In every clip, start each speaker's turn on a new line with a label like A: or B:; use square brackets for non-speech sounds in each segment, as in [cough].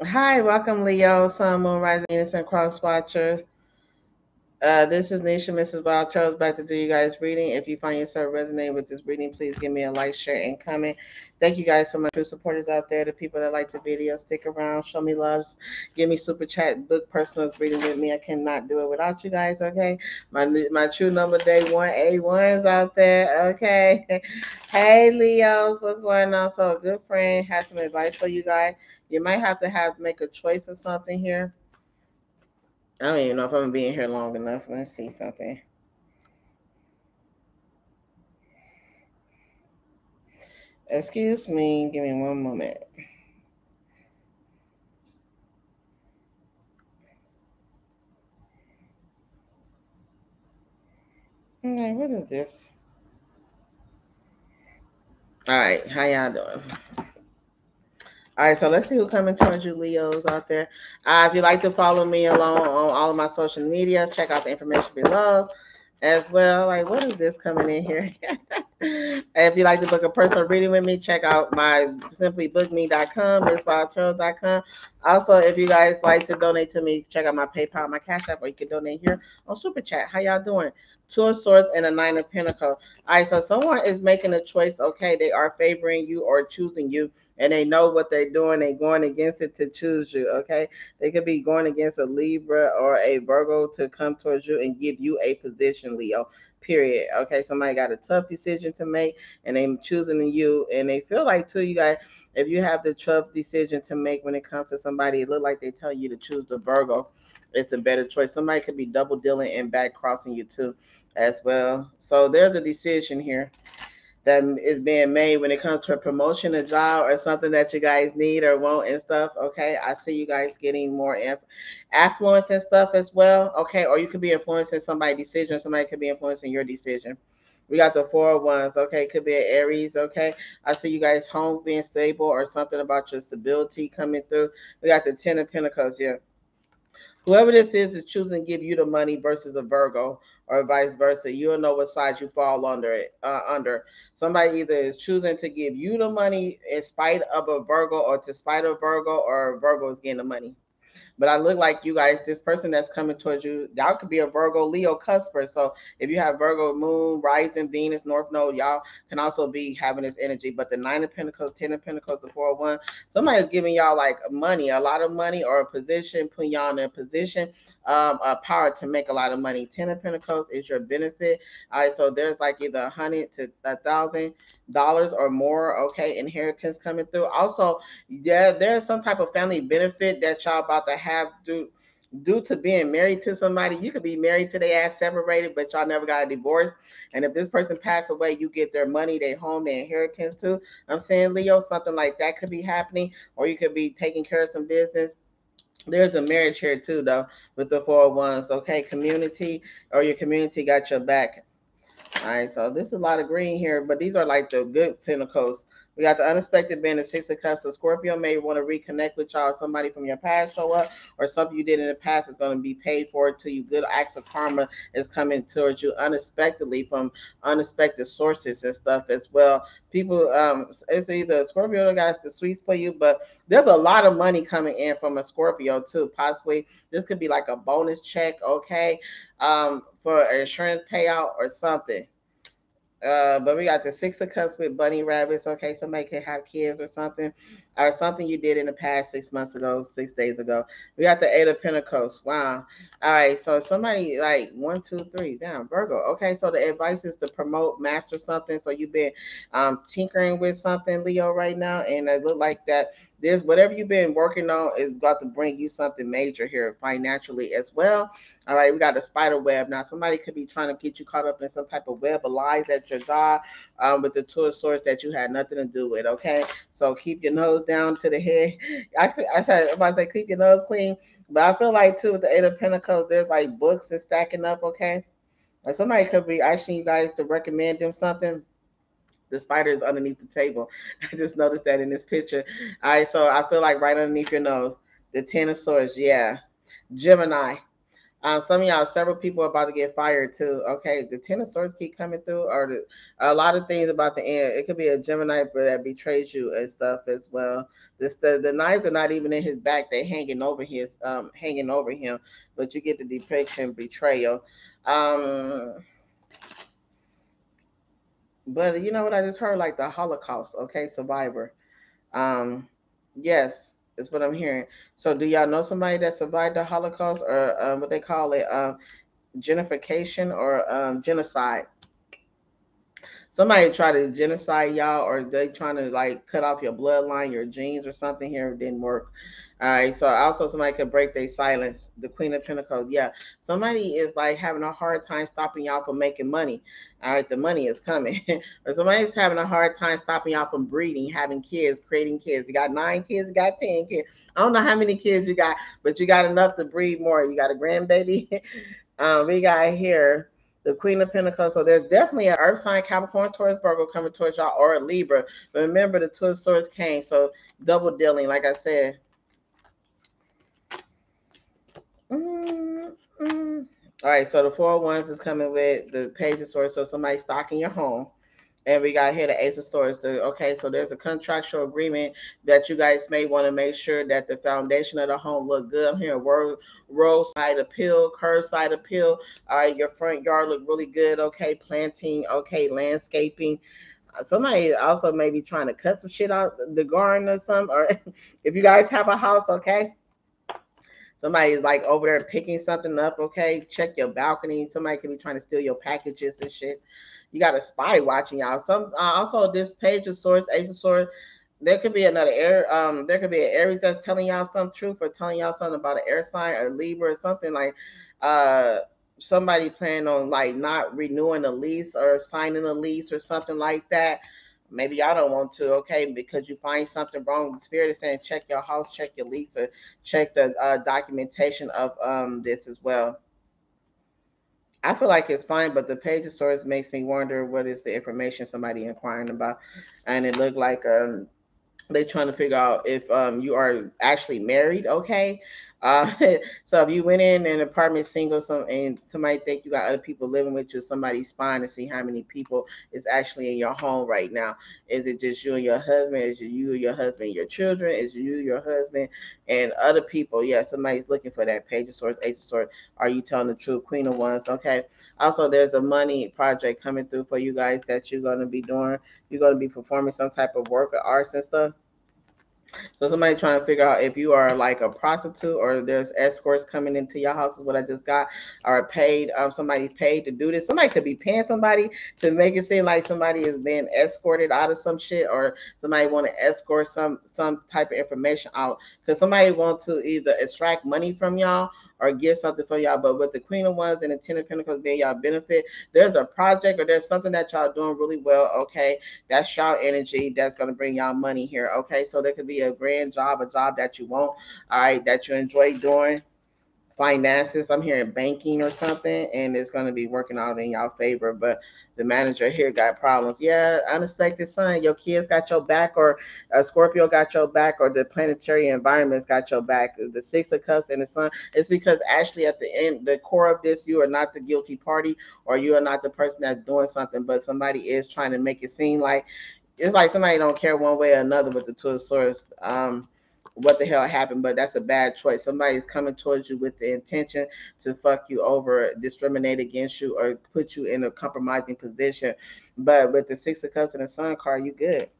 A: Hi, welcome, Leo, Sun, Moon, Rising, Innocent, Cross Watcher. Uh, this is Nisha, Mrs. Wild Charles, back to do you guys reading. If you find yourself resonating with this reading, please give me a like, share, and comment. Thank you guys for my true supporters out there, the people that like the video, stick around, show me love, give me super chat, book personal reading with me. I cannot do it without you guys, okay? My my true number day one A1s out there, okay? [laughs] Hey Leos, what's going on? So a good friend has some advice for you guys. You might have to have make a choice or something here I don't even know if I'm being here long enough. Let's see something. Excuse me, give me one moment. Okay, what is this? All right, how y'all doing? All right, so let's see who coming towards you, Leos out there. Uh, if you'd like to follow me along on all of my social media, check out the information below as well. Like, what is this coming in here? [laughs] if you'd like to book a personal reading with me, check out my simplybookme.com, misswildturtles.com. Also, if you guys like to donate to me, check out my PayPal, my Cash App, or you can donate here on Super Chat. How y'all doing? Two of Swords and a Nine of Pentacles. All right, so someone is making a choice. Okay, they are favoring you or choosing you and they know what they're doing. They're going against it to choose you. Okay. They could be going against a Libra or a Virgo to come towards you and give you a position, Leo. Period. Okay. Somebody got a tough decision to make and they're choosing you. And they feel like too, you guys, if you have the tough decision to make when it comes to somebody, it look like they tell you to choose the Virgo. It's a better choice. Somebody could be double dealing and back crossing you too as well. So there's a decision here that is being made when it comes to a promotion, a job, or something that you guys need or want and stuff. Okay, I see you guys getting more affluence and stuff as well. Okay, or you could be influencing somebody's decision. Somebody could be influencing your decision. We got the four wands. Okay, could be an Aries. Okay, I see you guys home being stable or something about your stability coming through. We got the Ten of Pentacles Yeah, Whoever this is is choosing to give you the money versus a Virgo or vice versa. You'll know what side you fall under it uh, under. Somebody either is choosing to give you the money in spite of a Virgo or to spite of Virgo or Virgo is getting the money. But I look like you guys, this person that's coming towards you, y'all could be a Virgo Leo cusper. So if you have Virgo Moon, Rising, Venus, North Node, y'all can also be having this energy. But the Nine of Pentacles, Ten of Pentacles, the Four of One, somebody's giving y'all like money, a lot of money or a position, putting y'all in a position um, a power to make a lot of money. Ten of Pentacles is your benefit. All right, so there's like either a hundred to a thousand dollars or more. Okay, inheritance coming through. Also, yeah, there's some type of family benefit that y'all about to have due due to being married to somebody. You could be married to their ass separated, but y'all never got a divorce. And if this person passed away, you get their money, their home, their inheritance too. I'm saying Leo, something like that could be happening, or you could be taking care of some business there's a marriage here too, though, with the four wands. Okay, community or your community got your back. All right, so this is a lot of green here, but these are like the good pentacles. We got the unexpected being the six of cups. So Scorpio may want to reconnect with y'all. Somebody from your past show up, or something you did in the past is going to be paid for to you. Good acts of karma is coming towards you unexpectedly from unexpected sources and stuff as well. People, um, it's either Scorpio got the sweets for you, but there's a lot of money coming in from a Scorpio too. Possibly this could be like a bonus check, okay, um, for an insurance payout or something uh, but we got the six of cups with bunny rabbits. Okay, somebody could have kids or something, or something you did in the past six months ago, six days ago. We got the eight of pentacles. Wow. All right, so somebody like one, two, three, down Virgo. Okay, so the advice is to promote, master something. So you've been um, tinkering with something, Leo, right now, and it look like that there's whatever you've been working on is about to bring you something major here financially as well. All right, we got the spider web. Now, somebody could be trying to get you caught up in some type of web of lies at your job um, with the tool source that you had nothing to do with. Okay, so keep your nose down to the head. [laughs] I, I said, if I say keep your nose clean, but I feel like too with the Eight of Pentacles, there's like books and stacking up. Okay, like somebody could be asking you guys to recommend them something the spider is underneath the table. [laughs] I just noticed that in this picture. All right, so I feel like right underneath your nose, the Ten of Swords. Yeah, Gemini. Um, some of y'all, several people about to get fired too. Okay, the ten of swords keep coming through, or the, a lot of things about the end. It could be a Gemini that betrays you and stuff as well. This the, the knives are not even in his back; they hanging over his um hanging over him. But you get the depiction betrayal. Um, but you know what I just heard? Like the Holocaust. Okay, survivor. Um, yes, is what I'm hearing. So, do y'all know somebody that survived the Holocaust or um, what they call it, um, gentrification or um, genocide? Somebody tried to genocide y'all, or they trying to like cut off your bloodline, your genes, or something. Here it didn't work. All right. So also somebody could break their silence. The Queen of Pentacles. Yeah. Somebody is like having a hard time stopping y'all from making money. All right. The money is coming. [laughs] or somebody's having a hard time stopping y'all from breeding, having kids, creating kids. You got nine kids, you got 10 kids. I don't know how many kids you got, but you got enough to breed more. You got a grandbaby. [laughs] um, we got here the Queen of Pentacles. So there's definitely an Earth sign, Capricorn, Taurus, Virgo coming towards y'all, or a Libra. But remember, the Two Swords came, so double dealing, like I said. Mm, mm. All right, so the four wands is coming with the page of swords. So somebody stocking your home. And we got here the Ace of Swords. The, okay, so there's a contractual agreement that you guys may want to make sure that the foundation of the home look good. I'm here road, road side appeal, curb side appeal. All right, your front yard look really good. Okay, planting. Okay, landscaping. Uh, somebody also may be trying to cut some shit out the garden or something. Or [laughs] if you guys have a house, okay somebody's like over there picking something up, okay, check your balcony. Somebody could be trying to steal your packages and shit. You got a spy watching y'all. Some uh, also this page of swords, ace of swords. There could be another air. Um, there could be an Aries that's telling y'all some truth or telling y'all something about an air sign or Libra or something like. Uh, somebody planning on like not renewing a lease or signing a lease or something like that maybe y'all don't want to, okay, because you find something wrong. The spirit is saying check your house, check your lease, or check the uh, documentation of um, this as well. I feel like it's fine, but the page of swords makes me wonder what is the information somebody inquiring about, and it looked like um, they're trying to figure out if um, you are actually married, okay, uh, [laughs] so if you went in an apartment single, some and somebody think you got other people living with you, somebody's spying to see how many people is actually in your home right now. Is it just you and your husband? Is it you and your husband, your children? Is it you, your husband, and other people? Yeah, somebody's looking for that page of swords, ace of swords. Are you telling the truth, queen of wands? Okay. Also, there's a money project coming through for you guys that you're going to be doing. You're going to be performing some type of work or arts and stuff. So somebody trying to figure out if you are like a prostitute or there's escorts coming into your house is what I just got, or paid um somebody paid to do this. Somebody could be paying somebody to make it seem like somebody is being escorted out of some shit, or somebody want to escort some some type of information out because somebody want to either extract money from y'all or get something for y'all. But with the Queen of Wands and the Ten of Pentacles being y'all benefit, there's a project or there's something that y'all doing really well. Okay, that's y'all energy that's gonna bring y'all money here. Okay, so there could be a grand job, a job that you want, all right, that you enjoy doing finances. I'm hearing banking or something, and it's going to be working out in y'all favor. But the manager here got problems. Yeah, unexpected sign. Your kids got your back, or uh, Scorpio got your back, or the planetary environments got your back. The Six of Cups and the Sun. It's because actually at the end, the core of this, you are not the guilty party, or you are not the person that's doing something, but somebody is trying to make it seem like it's like somebody don't care one way or another with the two of swords. Um, what the hell happened, but that's a bad choice. Somebody's coming towards you with the intention to fuck you over, discriminate against you, or put you in a compromising position. But with the Six of Cups and the Sun card, you good.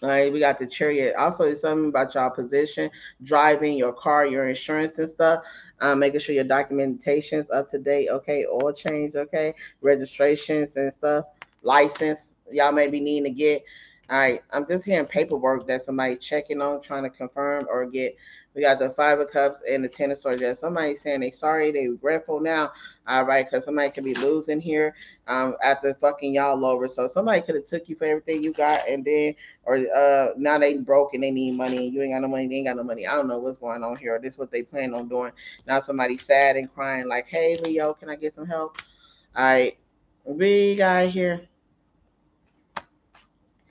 A: All right, we got the chariot. Also, it's something about y'all position, driving your car, your insurance and stuff. Um, making sure your documentation's up to date. Okay, oil change. Okay, registrations and stuff, license. Y'all may be needing to get. All right, I'm just hearing paperwork that somebody checking on, trying to confirm or get. We got the five of cups and the ten of swords. Yeah, somebody saying they sorry, they regretful now. All right, because somebody could be losing here um after fucking y'all over. So somebody could have took you for everything you got, and then or uh now they broke and they need money, you ain't got no money, they ain't got no money. I don't know what's going on here. This is what they plan on doing. Now somebody sad and crying like, hey Leo, can I get some help? All right, we got here.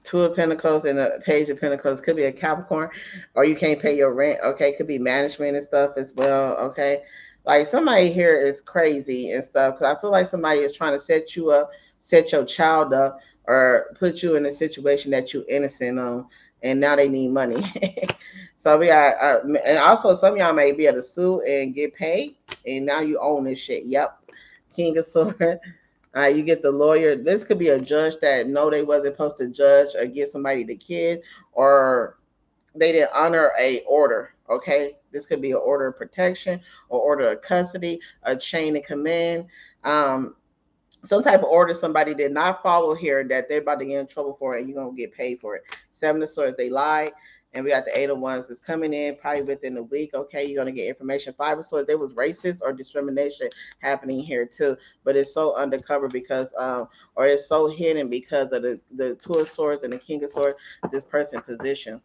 A: Two of Pentacles and a Page of Pentacles could be a Capricorn, or you can't pay your rent. Okay, could be management and stuff as well. Okay, like somebody here is crazy and stuff. Cause I feel like somebody is trying to set you up, set your child up, or put you in a situation that you're innocent on, and now they need money. [laughs] so we got, uh, and also some y'all may be able to sue and get paid, and now you own this shit. Yep, King of Sword. Uh, you get the lawyer. This could be a judge that know they wasn't supposed to judge or give somebody the kid, or they didn't honor a order. Okay, this could be an order of protection or order of custody, a chain of command. Um, some type of order somebody did not follow here that they're about to get in trouble for, and you're gonna get paid for it. Seven of Swords, they lied, and we got the Eight of Wands that's coming in probably within a week. Okay, you're gonna get information. Five of Swords, there was racist or discrimination happening here too, but it's so undercover because, um, or it's so hidden because of the the Two of Swords and the King of Swords. This person position.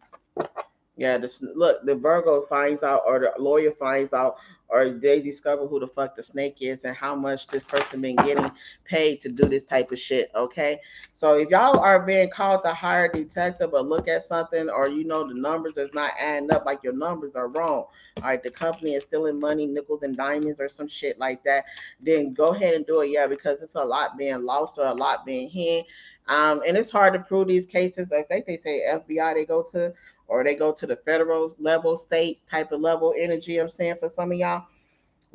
A: Yeah, this look, the Virgo finds out, or the lawyer finds out, or they discover who the fuck the snake is and how much this person been getting paid to do this type of shit. Okay, so if y'all are being called to hire a detective or look at something, or you know the numbers is not adding up, like your numbers are wrong. All right, the company is stealing money, nickels and diamonds, or some shit like that. Then go ahead and do it, yeah, because it's a lot being lost or a lot being hid. Um, and it's hard to prove these cases. I think they say FBI they go to or they go to the federal level, state type of level energy. I'm saying for some of y'all.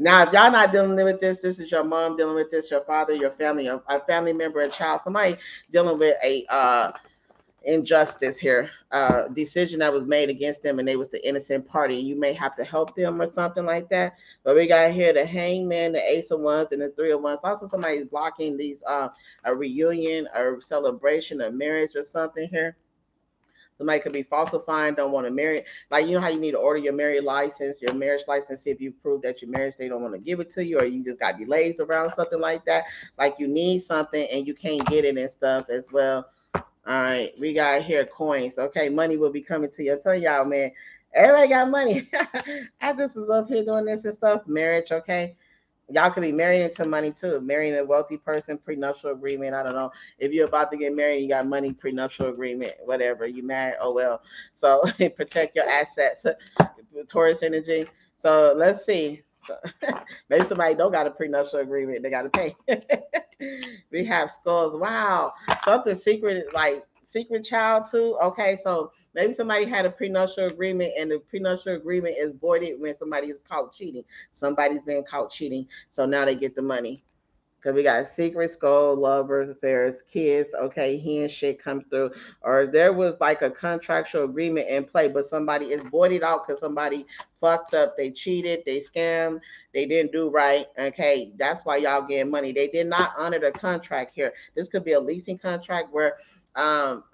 A: Now, if y'all not dealing with this, this is your mom dealing with this, your father, your family, a, a family member, a child, somebody dealing with a uh, injustice here, uh, decision that was made against them, and they was the innocent party. You may have to help them or something like that. But we got here the hangman, the ace of wands, and the three of wands. Also, somebody's blocking these uh, a reunion or celebration, a marriage or something here. Somebody could be falsifying, don't want to marry. Like you know how you need to order your marriage license, your marriage license, see if you prove that you're married, they don't want to give it to you, or you just got delays around something like that. Like you need something and you can't get it and stuff as well. All right, we got here coins. Okay, money will be coming to you. I'm telling y'all, man, everybody got money. [laughs] I just love here doing this and stuff. Marriage, okay y'all could be married into money too. Marrying a wealthy person, prenuptial agreement. I don't know. If you're about to get married, you got money, prenuptial agreement, whatever. You married, oh well. So [laughs] protect your assets. Taurus energy. So let's see. [laughs] maybe somebody don't got a prenuptial agreement. They got to pay. [laughs] we have skulls. Wow, something secret like secret child too. Okay, so maybe somebody had a prenuptial agreement and the prenuptial agreement is voided when somebody is caught cheating. Somebody's been caught cheating, so now they get the money. Because we got secret skull, lovers, affairs, kids, okay, handshake come through. Or there was like a contractual agreement in play, but somebody is voided out because somebody fucked up. They cheated, they scammed, they didn't do right. Okay, that's why y'all getting money. They did not honor the contract here. This could be a leasing contract where um,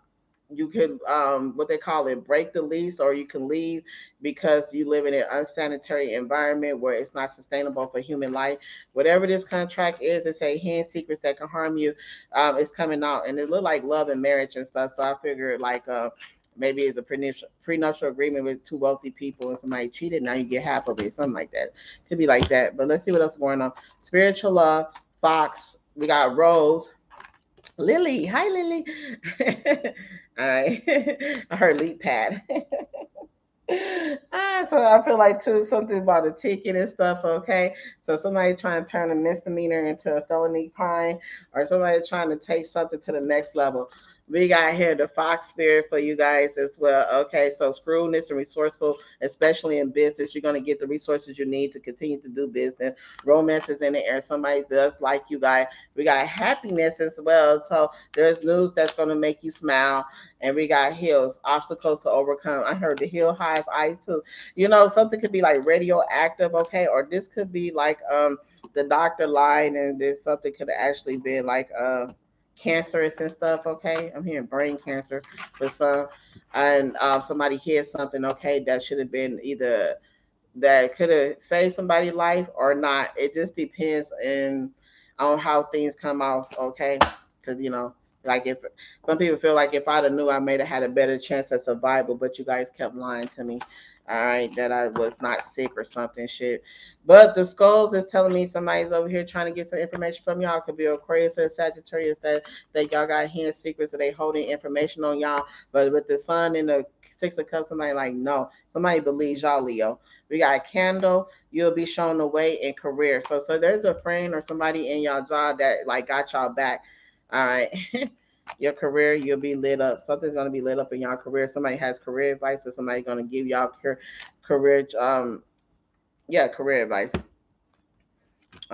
A: you can um, what they call it break the lease or you can leave because you live in an unsanitary environment where it's not sustainable for human life. Whatever this contract is it's a hand secrets that can harm you um, it's coming out. And it looked like love and marriage and stuff. So i figured like uh, maybe it's a prenuptial, prenuptial agreement with two wealthy people and somebody cheated now you get half of it something like that. Could be like that. But let's see what else is going on. Spiritual love fox we got rose Lily, hi Lily. [laughs] I [laughs] heard leap pad. [laughs] ah, so I feel like too something about a ticket and stuff. Okay, so somebody trying to turn a misdemeanor into a felony crime, or somebody trying to take something to the next level we got here the fox spirit for you guys as well. Okay, so shrewdness and resourceful, especially in business, you're going to get the resources you need to continue to do business. Romance is in the air. Somebody does like you guys. We got happiness as well. So there's news that's going to make you smile. And we got hills, obstacles to overcome. I heard the hill highs eyes too. You know, something could be like radioactive, okay, or this could be like um the doctor lied and this something could actually be like uh cancerous and stuff. Okay, I'm hearing brain cancer for some, and um, somebody hears something. Okay, that should have been either that could have saved somebody's life or not. It just depends in on how things come off. Okay, because you know. Like if some people feel like if I'd have knew I may have had a better chance at survival, but you guys kept lying to me all right, that I was not sick or something shit. But the skulls is telling me somebody's over here trying to get some information from y'all. Could be Aquarius or Sagittarius that, that y'all got hand secrets or they holding information on y'all. But with the sun and the Six of Cups, somebody like no. Somebody believes y'all, Leo. We got a Candle. You'll be shown the way in career. So, so there's a friend or somebody in y'all job that like got y'all back. All right. [laughs] your career, you'll be lit up. Something's gonna be lit up in your career. Somebody has career advice, or somebody's gonna give y'all career, um, yeah, career advice.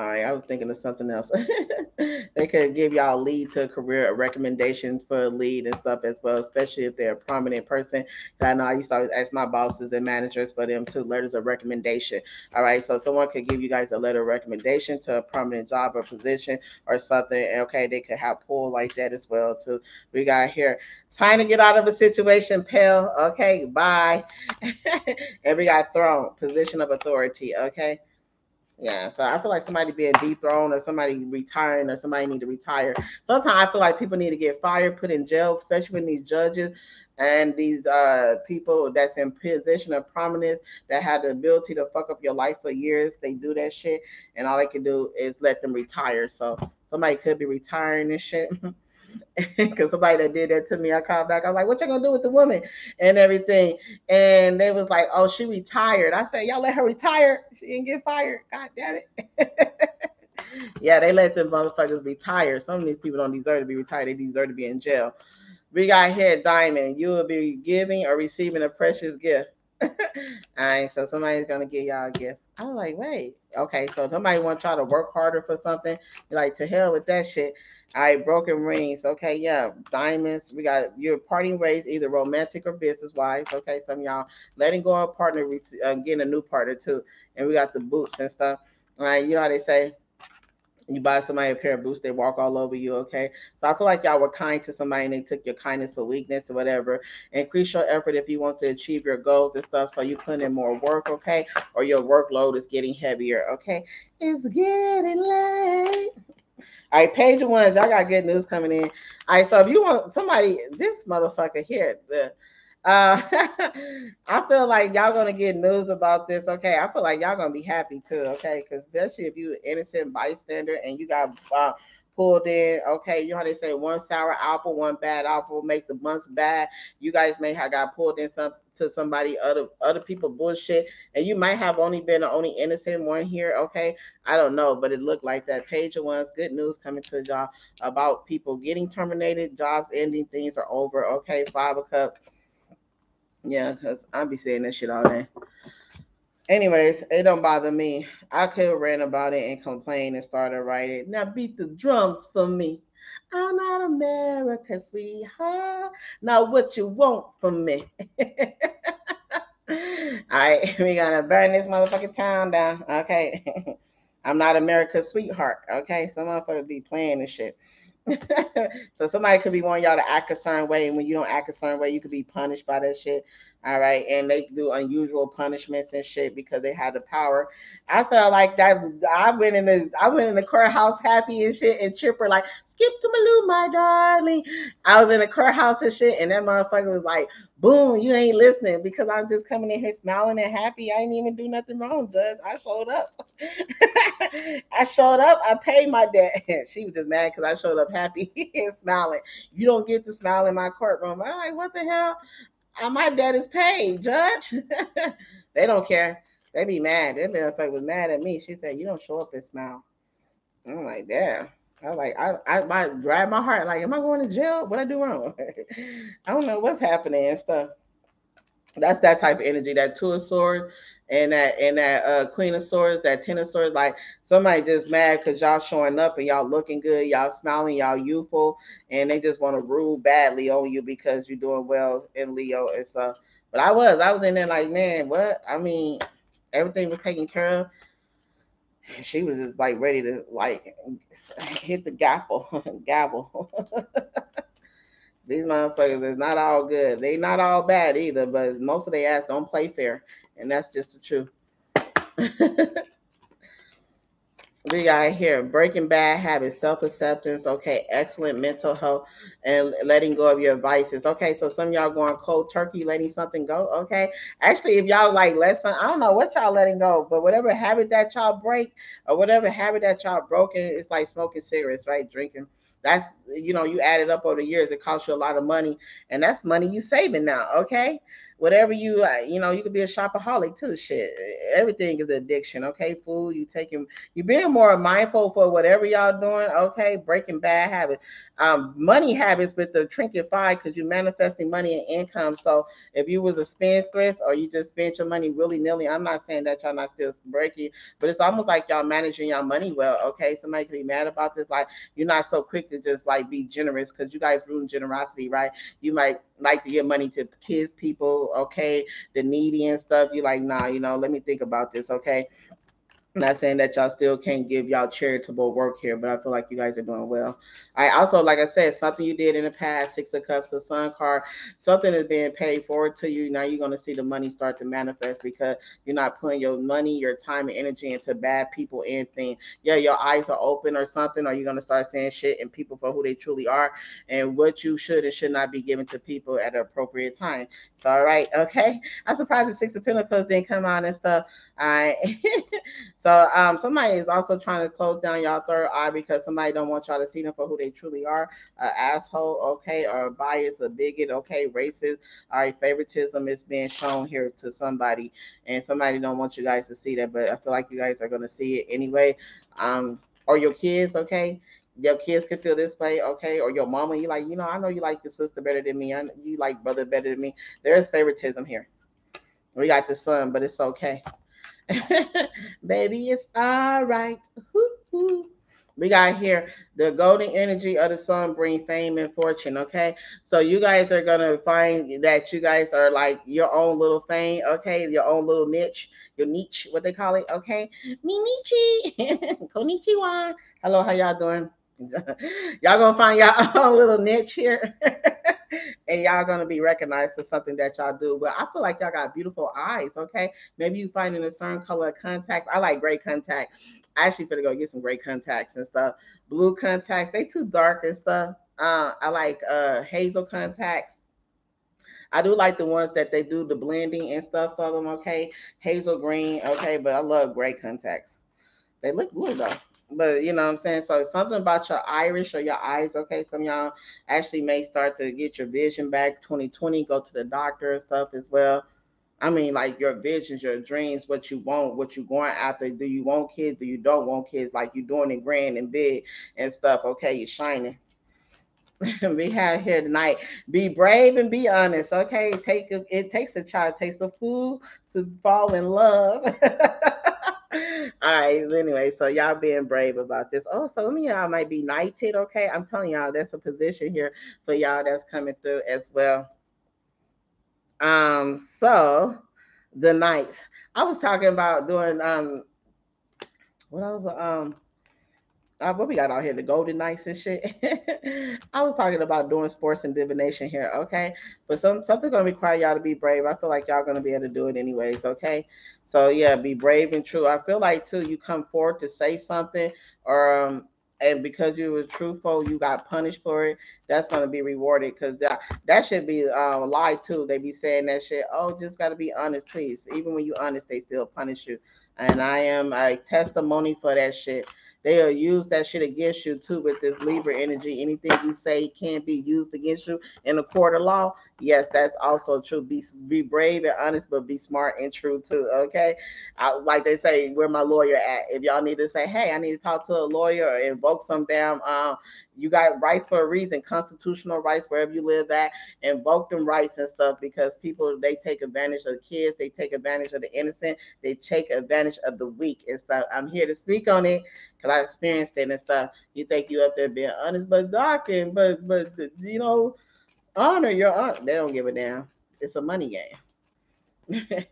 A: Right, I was thinking of something else. [laughs] they could give y'all lead to a career recommendations for a lead and stuff as well, especially if they're a prominent person. I know I used to always ask my bosses and managers for them to letters of recommendation. All right, so someone could give you guys a letter of recommendation to a prominent job or position or something. Okay, they could have pull like that as well too. We got here time to get out of a situation, pal. Okay, bye. [laughs] and we got thrown position of authority. Okay. Yeah, so I feel like somebody being dethroned or somebody retiring or somebody need to retire. Sometimes I feel like people need to get fired, put in jail, especially when these judges and these uh people that's in position of prominence that had the ability to fuck up your life for years. They do that shit, and all they can do is let them retire. So somebody could be retiring and shit. [laughs] [laughs] because somebody that did that to me, I called back. I was like, "What you gonna do with the woman and everything?" And they was like, "Oh, she retired." I said, "Y'all let her retire. She didn't get fired. God damn it." [laughs] yeah, they let them motherfuckers retire. Some of these people don't deserve to be retired. They deserve to be in jail. We got here, Diamond. You will be giving or receiving a precious gift. [laughs] All right, so somebody's gonna give y'all a gift. I was like, wait, okay, so somebody want y'all to work harder for something. You're like, to hell with that shit. All right, broken rings. Okay, yeah, diamonds. We got your parting ways, either romantic or business wise. Okay, some y'all letting go of partner, uh, getting a new partner too. And we got the boots and stuff. All right, you know how they say you buy somebody a pair of boots, they walk all over you. Okay, so I feel like y'all were kind to somebody and they took your kindness for weakness or whatever. Increase your effort if you want to achieve your goals and stuff. So you put in more work, okay, or your workload is getting heavier. Okay, it's getting late. All right, page wands, y'all got good news coming in. All right, so if you want somebody, this motherfucker here, the uh [laughs] I feel like y'all gonna get news about this. Okay, I feel like y'all gonna be happy too. Okay, because especially if you innocent bystander and you got uh, pulled in. Okay, you know how they say one sour apple, one bad apple make the months bad. You guys may have got pulled in some to somebody other other people bullshit, and you might have only been the only innocent one here. Okay, I don't know, but it looked like that. Page of wands, good news coming to y'all about people getting terminated, jobs ending, things are over. Okay, five of cups. Yeah, because I'll be saying that shit all day. Anyways, it don't bother me. I could rant about it and complain and start to write it. Now beat the drums for me. I'm not America, sweetheart. Now what you want from me? [laughs] All right, [laughs] we gonna burn this motherfucking town down. Okay. [laughs] I'm not America's sweetheart. Okay. Some motherfuckers be playing this shit. [laughs] so somebody could be wanting y'all to act a certain way, and when you don't act a certain way, you could be punished by that shit. All right, and they do unusual punishments and shit because they had the power. I felt like that. I went in the I went in the courthouse happy and shit and chipper like skip to my Lou, my darling. I was in the courthouse and shit, and that motherfucker was like, boom, you ain't listening because I'm just coming in here smiling and happy. I ain't even do nothing wrong, Judge. I showed up. [laughs] I showed up. I paid my debt. [laughs] she was just mad because I showed up happy [laughs] and smiling. You don't get to smile in my courtroom. I'm like, what the hell? Uh, my debt is paid, Judge. they don't care. They be mad. That motherfucker was mad at me. She said, You don't show up and smile. I'm like, damn. I like, I, I might drive my heart. Like, am I going to jail? What I do wrong? [laughs] I don't know what's happening and stuff. That's that type of energy. That two of swords and that and that uh, queen of swords, that ten of swords. Like somebody just mad because y'all showing up and y'all looking good, y'all smiling, y'all youthful, and they just want to rule badly on you because you're doing well in Leo and stuff. But I was, I was in there like, man, what? I mean, everything was taken care of she was just like ready to like hit the gavel, [laughs] gavel. These motherfuckers is not all good. They not all bad either, but most of their ass don't play fair, and that's just the truth. [laughs] we got here breaking bad habits, self acceptance. Okay, excellent mental health, and letting go of your vices. Okay, so some y'all going cold turkey, letting something go. Okay, actually, if y'all like let I don't know what y'all letting go, but whatever habit that y'all break or whatever habit that y'all broken, it's like smoking cigarettes, right? Drinking. That's you know you add it up over the years, it costs you a lot of money, and that's money you saving now. Okay, whatever you uh, you know you could be a shopaholic too shit. Everything is addiction okay food you taking you being more mindful for whatever y'all doing okay? Breaking bad habits um money habits with the trinket five because you're manifesting money and income. So if you was a spendthrift or you just spent your money willy-nilly i'm not saying that y'all not still breaking but it's almost like y'all managing y'all money well okay? Somebody could be mad about this like you're not so quick to just like be generous because you guys ruin generosity right? You might like to give money to kids, people, okay, the needy and stuff. You're like, nah, you know, let me think about this, okay. Not saying that y'all still can't give y'all charitable work here, but I feel like you guys are doing well. I also, like I said, something you did in the past, Six of Cups, the Sun card, something is being paid forward to you. Now you're going to see the money start to manifest because you're not putting your money, your time, and energy into bad people and things. Yeah, your eyes are open or something, or you're going to start saying shit and people for who they truly are and what you should and should not be given to people at an appropriate time. So, all right, okay. I'm surprised the Six of Pentacles didn't come out and stuff. Right. [laughs] So um, somebody is also trying to close down y'all third eye because somebody don't want y'all to see them for who they truly are. Uh, asshole, okay, or a bias, a bigot, okay, racist. All right, favoritism is being shown here to somebody, and somebody don't want you guys to see that, but I feel like you guys are gonna see it anyway. Um, or your kids, okay your kids can feel this way, okay? Or your mama, you like, you know, I know you like your sister better than me. I you like brother better than me. There is favoritism here. We got the son, but it's okay. [laughs] Baby, it's all right. We got here the golden energy of the sun bring fame and fortune. Okay, so you guys are gonna find that you guys are like your own little fame. Okay, your own little niche, your niche, what they call it. Okay, Minichi, [laughs] konnichiwa. Hello, how y'all doing? [laughs] y'all gonna find y'all [laughs] own little niche here. [laughs] and y'all gonna be recognized for something that y'all do. But I feel like y'all got beautiful eyes. Okay, maybe you finding a certain color of contacts. I like gray contacts. I actually gonna go get some gray contacts and stuff. Blue contacts, they too dark and stuff. Uh, I like uh hazel contacts. I do like the ones that they do the blending and stuff of them. Okay, hazel green. Okay, but I love gray contacts. They look blue though but you know what I'm saying? So something about your Irish or your eyes, okay? Some y'all actually may start to get your vision back 2020, go to the doctor and stuff as well. I mean, like your visions, your dreams, what you want, what you going after. Do you want kids? Do you don't want kids? Like you doing it grand and big and stuff. Okay, you're shining. [laughs] we have here tonight. Be brave and be honest. Okay, take a, it takes a child, takes a fool to fall in love. [laughs] All right. Anyway, so y'all being brave about this. Oh, so of y'all might be knighted. Okay. I'm telling y'all, that's a position here for y'all that's coming through as well. Um, so the knights. I was talking about doing um what I was um uh, what we got out here, the Golden Knights and shit. [laughs] I was talking about doing sports and divination here, okay? But some something's gonna require y'all to be brave. I feel like y'all gonna be able to do it anyways, okay? So yeah, be brave and true. I feel like too, you come forward to say something, or um, and because you were truthful, you got punished for it. That's gonna be rewarded because that that should be uh, a lie too. They be saying that shit. Oh, just gotta be honest, please. Even when you honest, they still punish you. And I am a testimony for that shit they'll use that shit against you too with this Libra energy. Anything you say can be used against you in a court of law. Yes, that's also true. Be be brave and honest, but be smart and true too. Okay, I, like they say, where my lawyer at? If y'all need to say, hey, I need to talk to a lawyer or invoke some damn um, you got rights for a reason, constitutional rights wherever you live at, invoke them rights and stuff because people they take advantage of the kids, they take advantage of the innocent, they take advantage of the weak and stuff. I'm here to speak on it because I experienced it and stuff. You think you up there being honest, but docking, but but you know, honor your honor. They don't give a damn. It's a money game.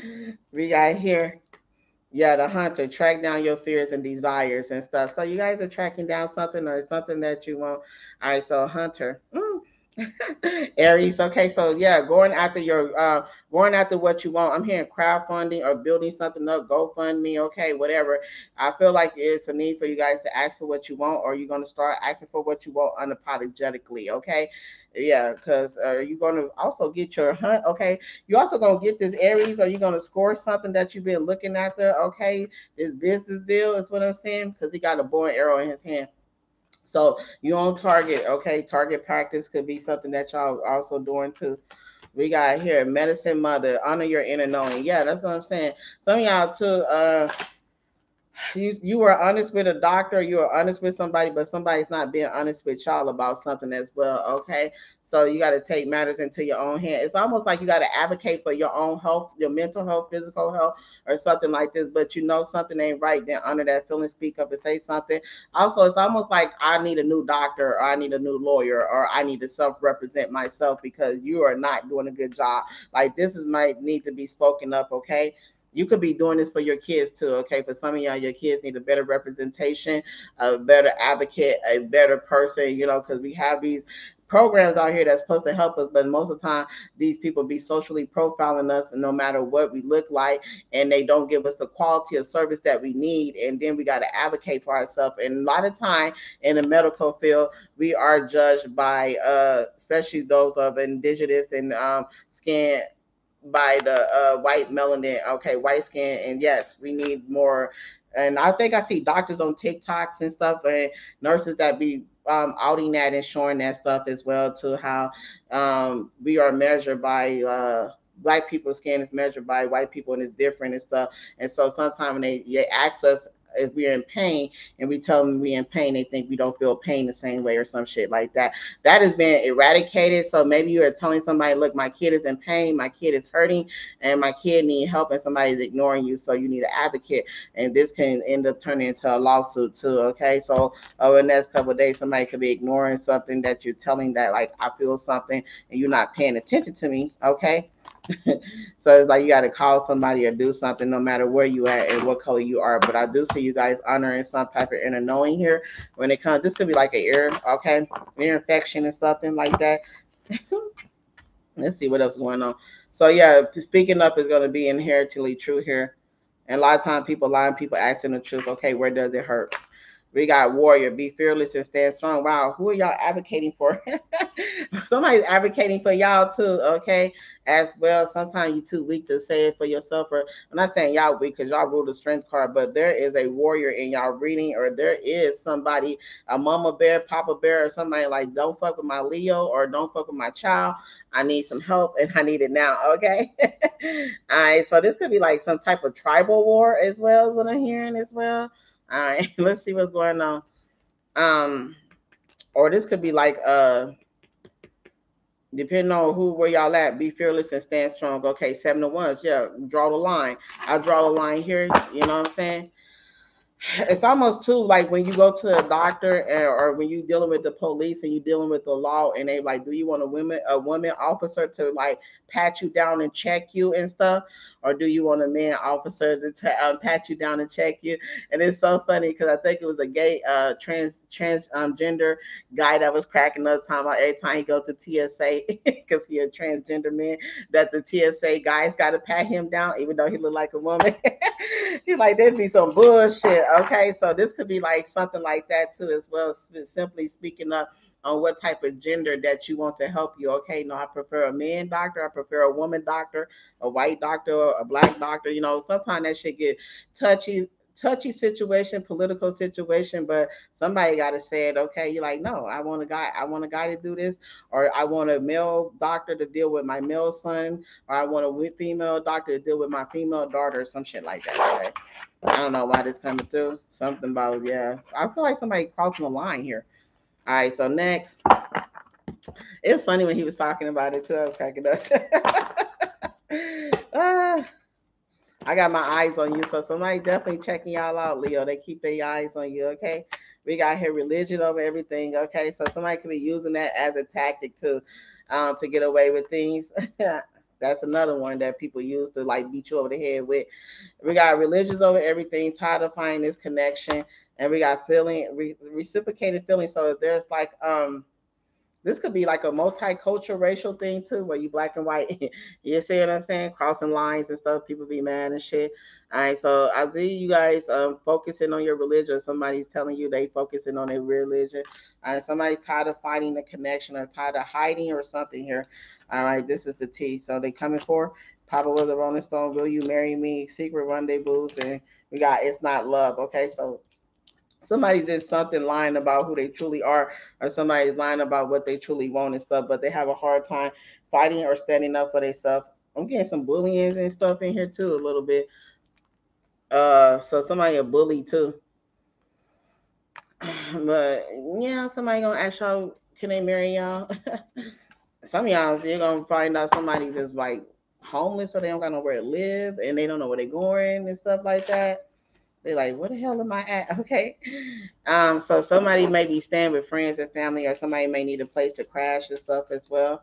A: [laughs] we got here yeah, the hunter track down your fears and desires and stuff. So you guys are tracking down something or something that you want. All right, so hunter. Mm. [laughs] Aries. Okay, so yeah, going after your uh going after what you want. I'm hearing crowdfunding or building something up, GoFundMe, okay, whatever. I feel like it's a need for you guys to ask for what you want, or you're gonna start asking for what you want unapologetically, okay? Yeah, because uh, you're gonna also get your hunt, okay? you also gonna get this Aries, or you're gonna score something that you've been looking after, okay? This business deal is what I'm saying, because he got a bow and arrow in his hand. So you on target, okay? Target practice could be something that y'all also doing too. We got here medicine mother, honor your inner knowing. Yeah, that's what I'm saying. Some y'all too. Uh, you you were honest with a doctor, you were honest with somebody, but somebody's not being honest with y'all about something as well. Okay, so you got to take matters into your own hand. It's almost like you got to advocate for your own health, your mental health, physical health, or something like this. But you know something ain't right, then under that feeling, speak up and say something. Also, it's almost like I need a new doctor, or I need a new lawyer, or I need to self-represent myself because you are not doing a good job. Like this is might need to be spoken up. Okay you could be doing this for your kids too. Okay, for some of y'all, your kids need a better representation, a better advocate, a better person. You know, because we have these programs out here that's supposed to help us, but most of the time these people be socially profiling us, and no matter what we look like, and they don't give us the quality of service that we need, and then we got to advocate for ourselves. And a lot of time in the medical field, we are judged by, uh, especially those of indigenous and um, skin by the uh, white melanin, okay, white skin, and yes, we need more. And I think I see doctors on TikToks and stuff, and nurses that be um, outing that and showing that stuff as well to how um, we are measured by uh, black people's skin is measured by white people and it's different and stuff. And so sometimes when they, they ask us if we're in pain and we tell them we're in pain, they think we don't feel pain the same way or some shit like that. That has been eradicated. So maybe you are telling somebody, look, my kid is in pain, my kid is hurting, and my kid need help, and somebody's ignoring you. So you need an advocate. And this can end up turning into a lawsuit too. Okay. So over the next couple days, somebody could be ignoring something that you're telling that like I feel something and you're not paying attention to me. Okay. [laughs] so it's like you got to call somebody or do something no matter where you at and what color you are. But I do see you guys honoring some type of inner knowing here when it comes. This could be like an ear, okay, ear infection and something like that. [laughs] Let's see what else is going on. So yeah, speaking up is going to be inherently true here. And a lot of times people lying, people asking the truth. Okay, where does it hurt? We got warrior, be fearless and stand strong. Wow, who are y'all advocating for? [laughs] Somebody's advocating for y'all too, okay? As well. Sometimes you're too weak to say it for yourself. Or I'm not saying y'all weak because y'all rule the strength card, but there is a warrior in y'all reading, or there is somebody, a mama bear, papa bear, or somebody like, don't fuck with my Leo or don't fuck with my child. I need some help and I need it now. [laughs] Okay. All right. So this could be like some type of tribal war as well, as what I'm hearing as well. All right, [laughs] let's see what's going on. Um, or this could be like uh depending on who where y'all at, be fearless and stand strong. Okay, seven to wands, yeah, draw the line. I draw the line here, you know what I'm saying? it's almost too like when you go to a doctor or, or when you dealing with the police and you dealing with the law and they like, do you want a woman a woman officer to like pat you down and check you and stuff, or do you want a man officer to t- um, pat you down and check you? And it's so funny because I think it was a gay uh trans trans um, gender guy that was cracking up time about every time he go to TSA because [laughs] he a transgender man that the TSA guys got to pat him down even though he look like a woman. [laughs] He's like there'd be some bullshit. Okay, so this could be like something like that too as well. Simply speaking up on what type of gender that you want to help you. Okay, no, I prefer a man doctor, I prefer a woman doctor, a white doctor, a black doctor. You know, sometimes that should get touchy touchy situation, political situation, but somebody got to say it. Okay, you're like, no, I want a guy. I want a guy to do this, or I want a male doctor to deal with my male son, or I want a female doctor to deal with my female daughter, some shit like that. I don't know why this coming through. Something about yeah. I feel like somebody crossing the line here. All right, so next. It was funny when he was talking about it too. I was cracking up. [laughs] ah, I got my eyes on you. So somebody definitely checking y'all out, Leo. They keep their eyes on you, okay? We got here religion over everything, okay? So somebody could be using that as a tactic to um to get away with things. [laughs] That's another one that people use to like beat you over the head with. We got religions over everything, tired of finding this connection and we got feeling re- reciprocated feeling. So there's like um this could be like a multicultural racial thing too, where you black and white. [laughs] you see what I'm saying? Crossing lines and stuff. People be mad and shit. All right, so I see you guys um focusing on your religion. Somebody's telling you they focusing on their religion. And somebody's tired of fighting the connection or tired of hiding or something here. All right, this is the T. So they coming for Papa was a Rolling Stone. Will you marry me? Secret rendezvous, and we got it's not love. Okay, so somebody's in something lying about who they truly are, or somebody's lying about what they truly want and stuff, but they have a hard time fighting or standing up for themselves. I'm getting some bullying and stuff in here too, a little bit. Uh, so somebody a bully too. [sighs] But yeah, somebody gonna ask y'all, can they marry y'all? [laughs] Some of y'all, you're gonna find out somebody that's like homeless or they don't got nowhere to live and they don't know where they're going and stuff like that. They're like, where the hell am I at? [laughs] Okay. Um, so somebody may be staying with friends and family, or somebody may need a place to crash and stuff as well.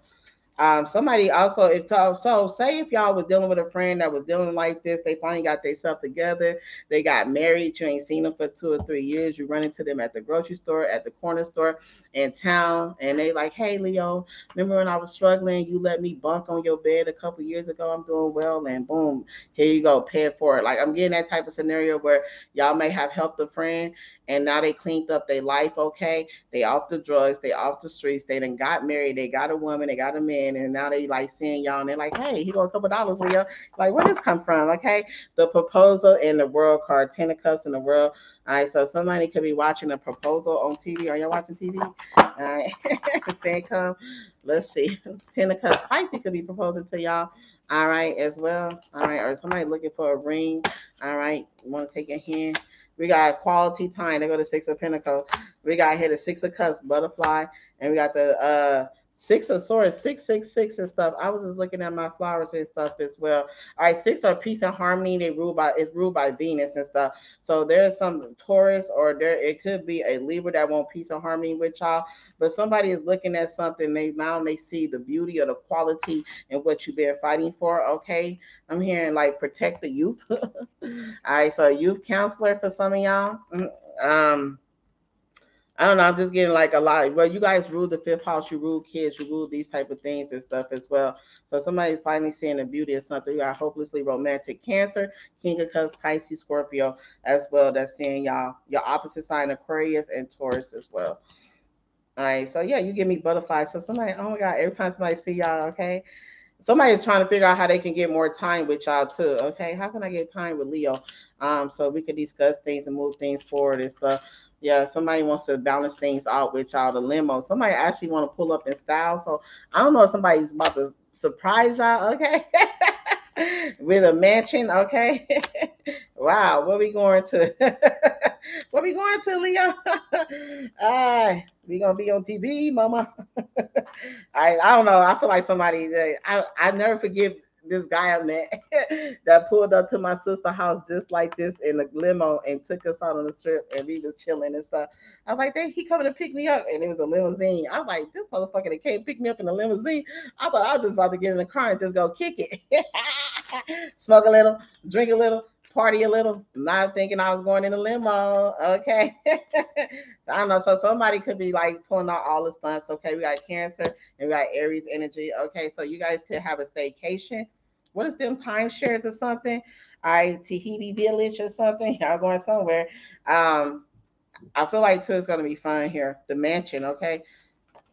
A: Um, somebody also, if so, so say if y'all was dealing with a friend that was dealing like this, they finally got themselves together, they got married, you ain't seen them for two or three years, you run into them at the grocery store, at the corner store in town, and they like, hey Leo, remember when I was struggling, you let me bunk on your bed a couple years ago, I'm doing well, and boom, here you go, pay it for it. Like I'm getting that type of scenario where y'all may have helped a friend and now they cleaned up their life okay. They off the drugs, they off the streets, they then got married, they got a woman, they got a man, and now they like seeing y'all and they're like, hey, he got a couple dollars, Leo. Like, where this come from? Okay. The proposal in the world card, ten of cups in the world. All right, so somebody could be watching a proposal on TV. Are y'all watching TV? All right, [laughs] come. Let's see. Ten of Cups. Pisces could be proposing to y'all. All right, as well. All right, or somebody looking for a ring. All right, want to take a hand. We got quality time. They go to Six of Pentacles. We got here the Six of Cups, butterfly, and we got the uh Six of Swords, six, six, six, and stuff. I was just looking at my flowers and stuff as well. All right, six are peace and harmony. They rule by it's ruled by Venus and stuff. So there's some Taurus or there it could be a Libra that want peace and harmony with y'all. But somebody is looking at something. They now they see the beauty or the quality and what you've been fighting for. Okay, I'm hearing like protect the youth. [laughs] All right, so youth counselor for some of y'all. Mm, um I don't know. I'm just getting like a lot. Well, you guys rule the fifth house. You rule kids. You rule these type of things and stuff as well. So somebody's finally seeing the beauty of something. You got hopelessly romantic Cancer, King of Cups, Pisces, Scorpio as well. That's seeing y'all your opposite sign Aquarius and Taurus as well. All right. So yeah, you give me butterflies. So somebody, oh my God, every time somebody see y'all, okay. Somebody's trying to figure out how they can get more time with y'all too. Okay. How can I get time with Leo? Um, so we can discuss things and move things forward and stuff. Yeah, somebody wants to balance things out with y'all. The limo. Somebody actually want to pull up in style. So I don't know if somebody's about to surprise y'all. Okay. [laughs] with a mansion. Okay. [laughs] wow. What we going to? [laughs] what we going to, Leo? uh, we gonna be on TV, mama. I I don't know. I feel like somebody. that I I never forgive this guy I met [laughs] that pulled up to my sister's house just like this in a limo and took us out on the strip and we was chilling and stuff. I was like, they he coming to pick me up," and it was a limousine. I was like, "This motherfucker that came pick me up in a limousine." I thought I was just about to get in the car and just go kick it, [laughs] smoke a little, drink a little, party a little, not thinking I was going in a limo. Okay. [laughs] I don't know. So somebody could be like pulling out all the stunts. Okay. We got Cancer and we got Aries energy. Okay. So you guys could have a staycation. What is them timeshares or something? All right, Tahiti Village or something. [laughs] Y'all going somewhere. Um, I feel like too it's gonna be fun here. The mansion, okay.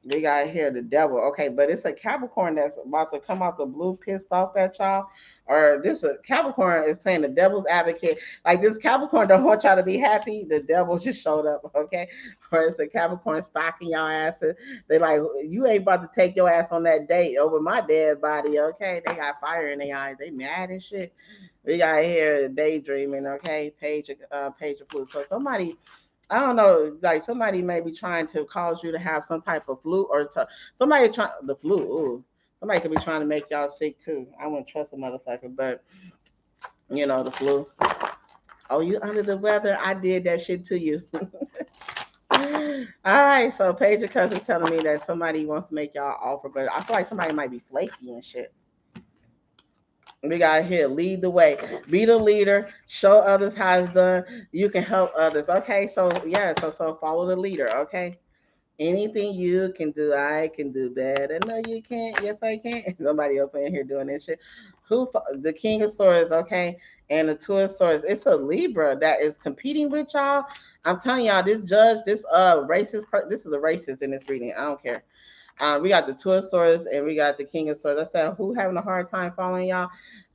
A: We got here the devil, okay, but it's a Capricorn that's about to come out the blue, pissed off at y'all or this a Capricorn is playing the devil's advocate. Like this Capricorn don't want y'all to be happy. The devil [laughs] just showed up, okay? Or it's a Capricorn stalking y'all asses. They like you ain't about to take your ass on that date over my dead body, okay? They got fire in their eyes. They mad and shit. We got here daydreaming, okay? Page uh page of flu. So somebody I don't know, like somebody may be trying to cause you to have some type of flu or to, somebody trying the flu. Ooh, Somebody could be trying to make y'all sick too. I wouldn't trust a motherfucker, but you know, the flu. Oh, you under the weather? I did that shit to you. [laughs] All right, so of Cups telling me that somebody wants to make y'all offer, but I feel like somebody might be flaky and shit. We got here, lead the way, be the leader, show others how it's done. You can help others. Okay, so yeah, so so follow the leader. Okay, Anything you can do, I can do better. No, you can't. Yes, I can. [laughs] Somebody up in here doing this shit. Who the King of Swords, okay, and the Two of Swords. It's a Libra that is competing with y'all. I'm telling y'all, this judge, this uh racist, this is a racist in this reading. I don't care. Uh, we got the two of swords and we got the king of swords. I said, who having a hard time following y'all?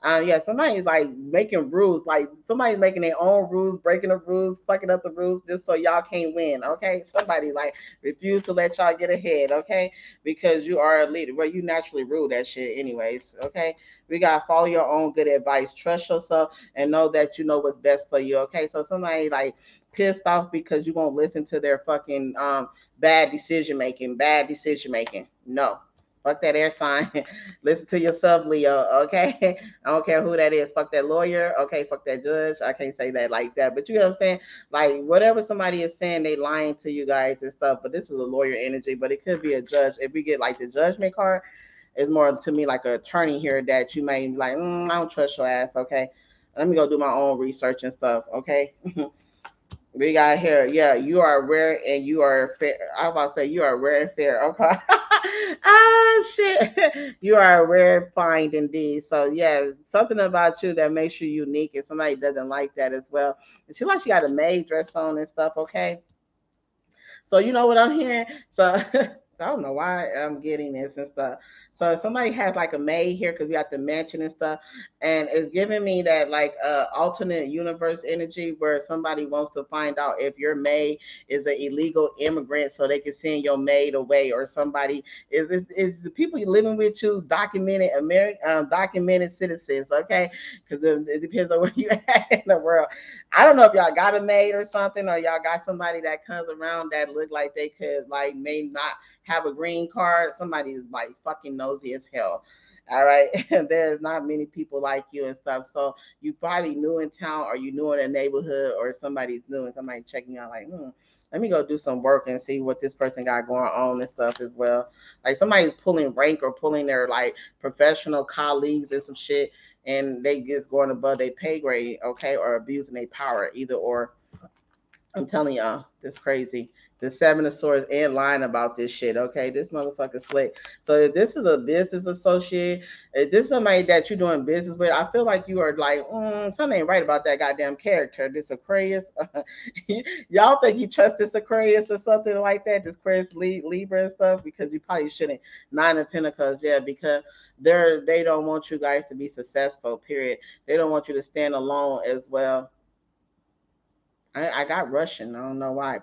A: Uh, yeah, somebody's like making rules, like somebody's making their own rules, breaking the rules, fucking up the rules just so y'all can't win. Okay, somebody like refuse to let y'all get ahead. Okay, because you are a leader. Well, you naturally rule that shit, anyways. Okay, we gotta follow your own good advice, trust yourself, and know that you know what's best for you. Okay, so somebody like pissed off because you won't listen to their fucking um bad decision making, bad decision making. No, Fuck that air sign. [laughs] Listen to yourself, Leo. Okay. [laughs] I don't care who that is. Fuck that lawyer. Okay. Fuck that judge. I can't say that like that. But you know what I'm saying? Like whatever somebody is saying, they lying to you guys and stuff. But this is a lawyer energy, but it could be a judge. If we get like the judgment card, it's more to me like an attorney here that you may be like, mm, I don't trust your ass. Okay. Let me go do my own research and stuff. Okay. [laughs] we got here. Yeah, you are rare and you are fair. I was about to say you are rare and fair. [laughs] Okay. ah shit. You are a rare find indeed. So yeah, something about you that makes you unique and somebody doesn't like that as well. And she like she got a maid dress on and stuff, okay? So you know what I'm hearing? So [laughs] I don't know why I'm getting this and stuff. So somebody has like a maid here because we got the mansion and stuff, and it's giving me that like uh alternate universe energy where somebody wants to find out if your maid is an illegal immigrant so they can send your maid away, or somebody is is, is the people living with you documented American um, documented citizens, okay? Because it, it depends on [laughs] where you at in the world. I don't know if y'all got a maid or something, or y'all got somebody that comes around that look like they could like may not have a green card. Somebody's like fucking nosy as hell. All right. [laughs] And there's not many people like you and stuff. So you probably new in town or you new in a neighborhood or somebody's new and somebody checking out like, hmm, let me go do some work and see what this person got going on and stuff as well. Like somebody's pulling rank or pulling their like professional colleagues and some shit and they just going above their pay grade, okay, or abusing their power, either or. I'm telling y'all, this crazy the seven of swords and lying about this shit. Okay, this motherfucker slick. So if this is a business associate, if this is somebody that you're doing business with, I feel like you are like, mm, something ain't right about that goddamn character. This Aquarius, [laughs] y'all think you trust this Aquarius or something like that? This Chris Aquarius Libra and stuff because you probably shouldn't. Nine of Pentacles, yeah, because they're they don't want you guys to be successful. Period. They don't want you to stand alone as well I, I got Russian. I don't know why.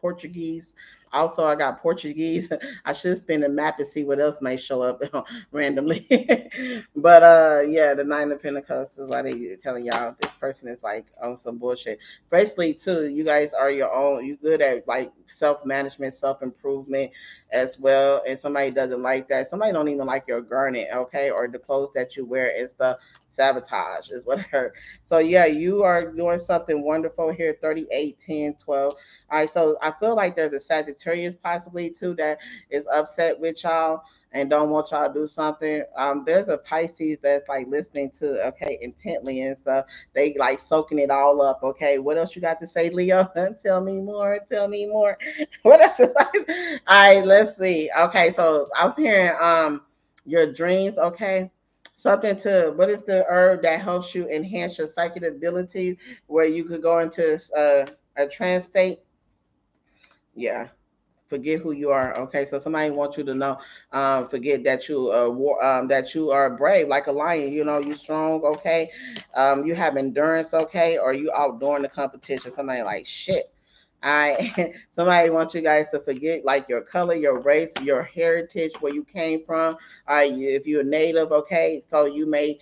A: Portuguese. Also, I got Portuguese. [laughs] I should spin a map to see what else may show up [laughs] randomly. [laughs] but uh, yeah, the Nine of Pentacles is like they telling y'all this person is like on some bullshit. Basically, too, you guys are your own. You good at like self management, self improvement as well. And somebody doesn't like that. Somebody don't even like your garnet, okay, or the clothes that you wear and stuff sabotage is what I heard. So yeah, you are doing something wonderful here, 38, 10, 12. All right, so I feel like there's a Sagittarius possibly too that is upset with y'all and don't want y'all to do something. Um, there's a Pisces that's like listening to okay intently and stuff. They like soaking it all up. Okay, what else you got to say, Leo? [laughs] tell me more. Tell me more. [laughs] what else? [laughs] all right, let's see. Okay, so I'm hearing um your dreams. Okay something to what is the herb that helps you enhance your psychic abilities where you could go into uh, a trance state yeah forget who you are okay so somebody wants you to know um forget that you uh war, um that you are brave like a lion you know you strong okay um you have endurance okay or you outdoing the competition somebody like shit I [laughs] somebody wants you guys to forget like your color, your race, your heritage, where you came from. Uh, if you're native, okay, so you may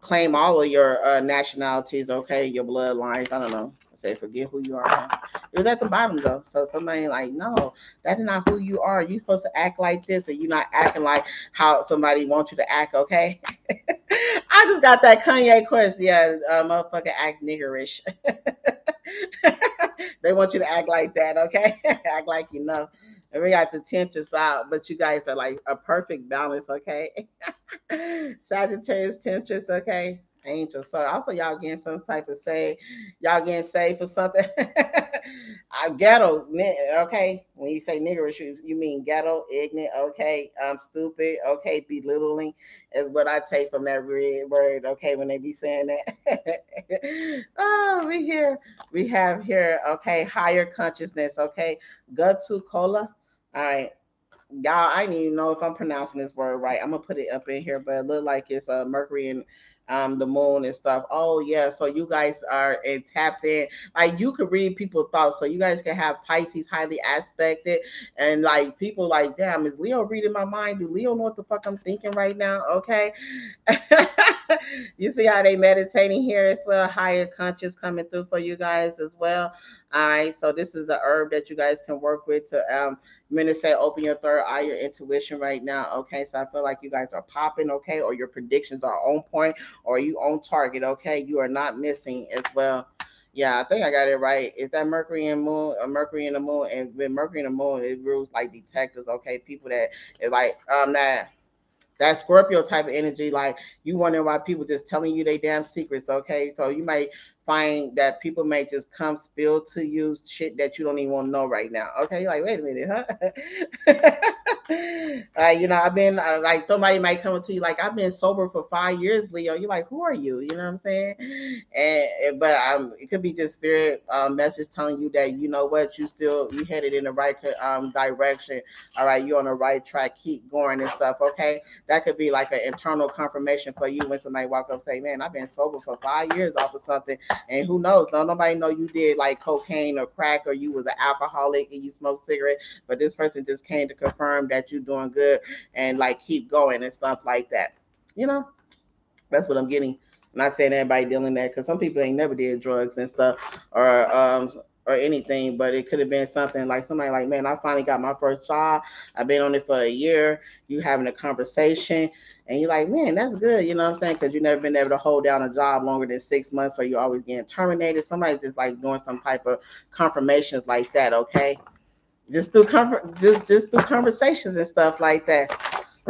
A: claim all of your uh, nationalities, okay, your bloodlines. I don't know. Say forget who you are. It was at the bottom though. So somebody like, no, that's not who you are. You're supposed to act like this, and you're not acting like how somebody wants you to act. Okay. [laughs] I just got that Kanye question. Yeah, uh, motherfucker act niggerish. [laughs] they want you to act like that, okay? [laughs] act like you know. And we got the tensions out, but you guys are like a perfect balance, okay? Sagittarius tensions, okay? Angel. So also y'all getting some type of say, y'all getting saved for something. I [laughs] ghetto, okay. When you say niggerish, you, you mean ghetto, ignorant, okay. I'm stupid, okay. Belittling is what I take from that red word, okay. When they be saying that. [laughs] oh, we here, we have here, okay. Higher consciousness, okay. Gotu kola, all right y'all, I didn't even know if I'm pronouncing this word right. I'm gonna put it up in here, but it look like it's uh, Mercury and um the moon and stuff. Oh yeah, so you guys are and tapped in. Like you could read people's thoughts, so you guys can have Pisces highly aspected, and like people like, damn, is Leo reading my mind? Do Leo know what the fuck I'm thinking right now? Okay. [laughs] you see how they meditating here as well, higher conscious coming through for you guys as well. All right, so this is the herb that you guys can work with to um minutes say open your third eye, your intuition right now. Okay, so I feel like you guys are popping, okay, or your predictions are on point, or you on target. Okay, you are not missing as well. Yeah, I think I got it right. Is that Mercury and Moon, uh, Mercury and the Moon? And with Mercury and the Moon, it rules like detectives. Okay, people that is like um that that Scorpio type of energy, like you wondering why people just telling you they damn secrets. Okay, so you might find that people may just come spill to you shit that you don't even want to know right now. Okay, you're like, wait a minute, huh? [laughs] uh, you know, I've been uh, like somebody might come to you like I've been sober for five years, Leo. You're like, who are you? You know what I'm saying? And but um, it could be just spirit um, message telling you that you know what you still you headed in the right um direction. All right, you're on the right track. Keep going and stuff. Okay, that could be like an internal confirmation for you when somebody walk up and say, man, I've been sober for five years off of something and who knows? No, nobody know you did like cocaine or crack or you was an alcoholic and you smoked cigarette. But this person just came to confirm that you're doing good and like keep going and stuff like that. You know, that's what I'm getting. Not saying everybody dealing that because some people ain't never did drugs and stuff or um or anything, but it could have been something like somebody like, man, I finally got my first job. I've been on it for a year. You having a conversation, and you're like, man, that's good. You know what I'm saying? Because you've never been able to hold down a job longer than six months, or you're always getting terminated. Somebody's just like doing some type of confirmations like that. Okay, just through comfort, just just through conversations and stuff like that.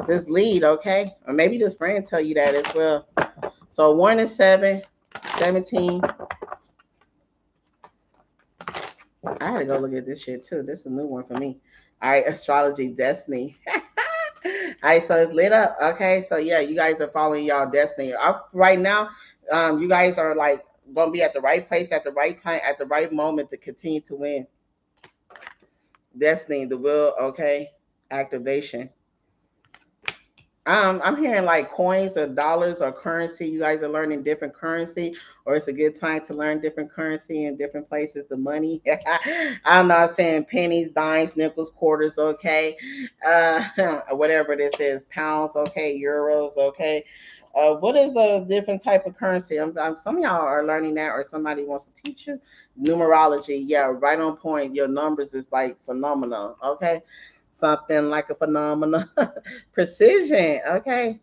A: This lead, okay, or maybe this friend tell you that as well. So one and seven, 17. I had to go look at this shit too. This is a new one for me. All right, astrology destiny. [laughs] All right, so it's lit up. Okay, so yeah, you guys are following y'all destiny. I, right now, um, you guys are like gonna be at the right place at the right time at the right moment to continue to win. Destiny, the will, okay, activation. Um, I'm hearing like coins or dollars or currency. You guys are learning different currency, or it's a good time to learn different currency in different places. The money, [laughs] I'm not saying pennies, dimes, nickels, quarters, okay, uh, [laughs] whatever this is, pounds, okay, euros, okay. Uh, what is the different type of currency? I'm, I'm, some y'all are learning that, or somebody wants to teach you numerology. Yeah, right on point. Your numbers is like phenomenal. Okay something like a phenomenon. [laughs] Precision, okay.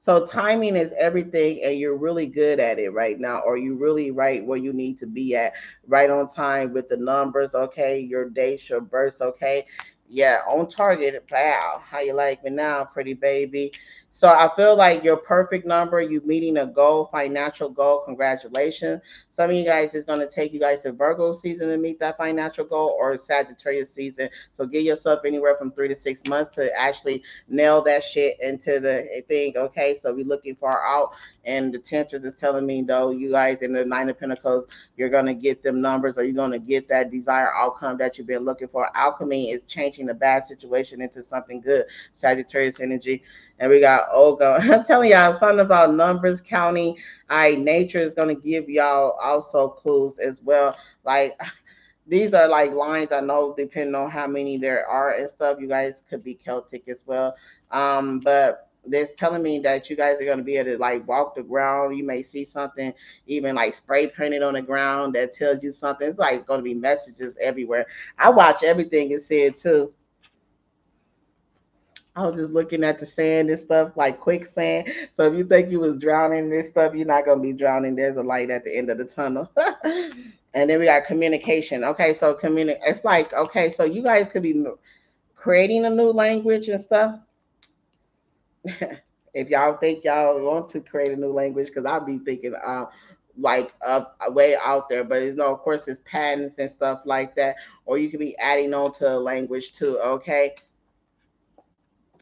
A: So timing is everything, and you're really good at it right now, or you really right where you need to be at, right on time with the numbers, okay. Your dates, your births, okay. Yeah, on target. Wow, how you like me now, pretty baby? So I feel like your perfect number, you meeting a goal, financial goal. Congratulations. Some of you guys is going to take you guys to Virgo season to meet that financial goal or Sagittarius season. So give yourself anywhere from three to six months to actually nail that shit into the thing. Okay. So we're looking far out. And the Temptress is telling me though, you guys in the nine of pentacles, you're gonna get them numbers or you're gonna get that desired outcome that you've been looking for. Alchemy is changing the bad situation into something good. Sagittarius energy. And we got Olga. [laughs] I'm telling y'all something about numbers, counting. I nature is gonna give y'all also clues as well. Like [sighs] these are like lines I know depending on how many there are and stuff. You guys could be Celtic as well. Um, but that's telling me that you guys are going to be able to like walk the ground. You may see something even like spray painted on the ground that tells you something. It's like going to be messages everywhere. I watch everything it said too. I was just looking at the sand and stuff like quicksand. So if you think you was drowning this stuff, you're not gonna be drowning. There's a light at the end of the tunnel. [laughs] and then we got communication. Okay, so communicate. It's like okay, so you guys could be creating a new language and stuff. [laughs] if y'all think y'all want to create a new language, because I'll be thinking uh, like uh, way out there, but you know, of course, it's patents and stuff like that, or you could be adding on to a language too. Okay,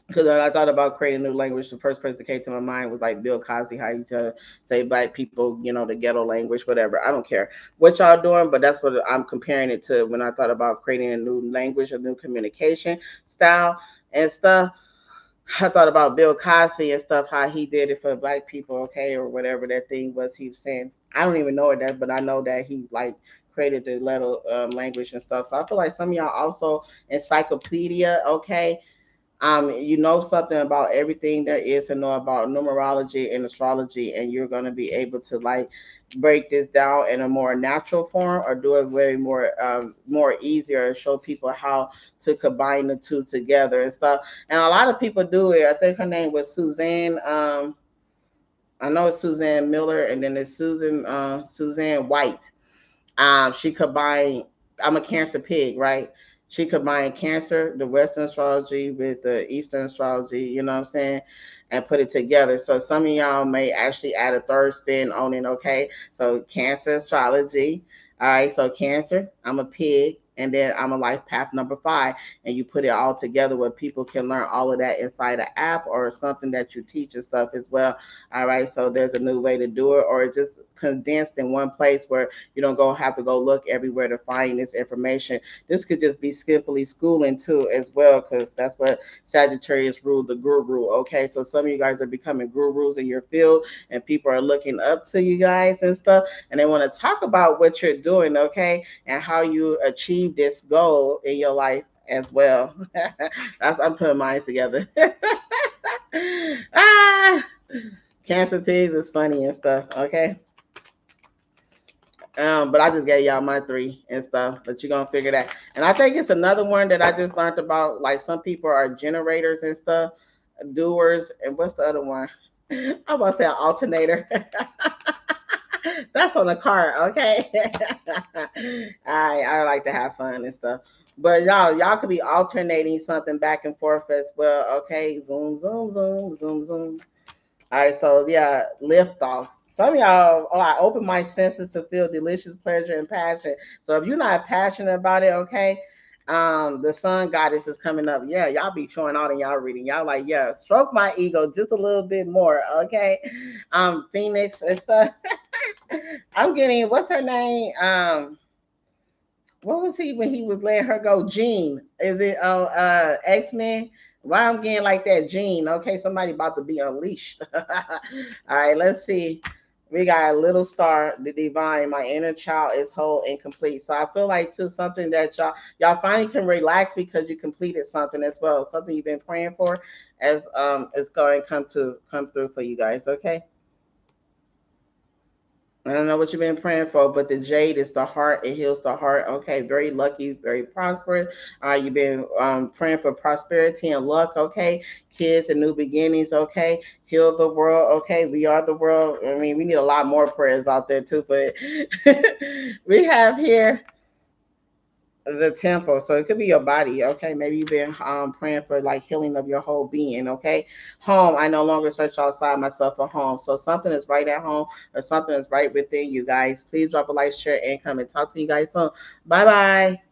A: because when I thought about creating a new language, the first person that came to my mind was like Bill Cosby, how you to say black people, you know, the ghetto language, whatever. I don't care what y'all doing, but that's what I'm comparing it to when I thought about creating a new language, a new communication style. and stuff. I thought about Bill Cosby and stuff, how he did it for black people, okay, or whatever that thing was he was saying. I don't even know what that, but I know that he like created the letter um, language and stuff. So I feel like some of y'all also encyclopedia, okay. Um, you know something about everything there is to know about numerology and astrology, and you're gonna be able to like break this down in a more natural form or do it way more um, more easier and show people how to combine the two together and stuff. And a lot of people do it. I think her name was Suzanne. Um, I know it's Suzanne Miller, and then it's Susan uh, Suzanne White. Um, she combined. I'm a Cancer pig, right? She combined Cancer, the Western astrology, with the Eastern astrology. You know what I'm saying? And put it together. So some of y'all may actually add a third spin on it. Okay. So Cancer astrology. All right. So Cancer, I'm a pig and then I'm a life path number five, and you put it all together where people can learn all of that inside an app or something that you teach and stuff as well. All right, so there's a new way to do it, or just condensed in one place where you don't go have to go look everywhere to find this information. This could just be simply schooling too as well, because that's what Sagittarius rule the guru. Okay, so some of you guys are becoming gurus in your field, and people are looking up to you guys and stuff, and they want to talk about what you're doing, okay, and how you achieve this goal in your life as well. [laughs] that's I'm putting mine together. [laughs] ah, cancer pigs is funny and stuff. Okay. Um, but I just gave y'all my three and stuff, but you're gonna figure that. And I think it's another one that I just learned about. Like some people are generators and stuff, doers, and what's the other one? [laughs] I'm about to say an alternator. [laughs] That's on the car, okay? [laughs] I I like to have fun and stuff. But y'all, y'all could be alternating something back and forth as well. Okay, zoom, zoom, zoom, zoom, zoom. All right, so yeah, lift off. Some y'all, oh, I open my senses to feel delicious pleasure and passion. So if you're not passionate about it, okay, um, the sun goddess is coming up. Yeah, y'all be showing out in y'all reading. Y'all like, yeah, stroke my ego just a little bit more, okay? Um, Phoenix and stuff. [laughs] I'm getting what's her name? Um, what was he when he was letting her go? Jean. Is it uh, uh X Men? Why I'm getting like that, Jean? Okay, somebody about to be unleashed. [laughs] All right, let's see. We got a little star, the divine. My inner child is whole and complete. So I feel like too something that y'all y'all finally can relax because you completed something as well. Something you've been praying for, as um is going to come to come through for you guys. Okay. I don't know what you've been praying for, but the jade is the heart. It heals the heart. Okay, very lucky, very prosperous. Uh, you've been um, praying for prosperity and luck. Okay, kids and new beginnings. Okay, heal the world. Okay, we are the world. I mean, we need a lot more prayers out there too, but [laughs] we have here the temple. So it could be your body. Okay. Maybe you've been um, praying for like healing of your whole being. Okay. Home. I no longer search outside myself for home. So something is right at home or something is right within you guys. Please drop a like, share, and come and talk to you guys soon. Bye bye.